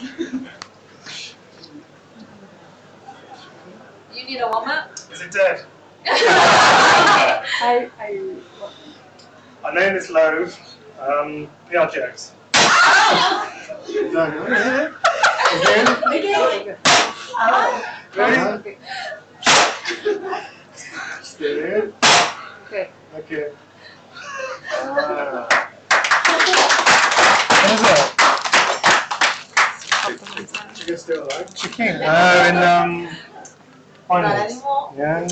You need a warm up? Is it dead? I, I, My name is Lowe. Um, PRGX. Again? Again. Ready? okay. Stay in. Chicken still alive? Chicken. Uh, in um, finals. Yeah.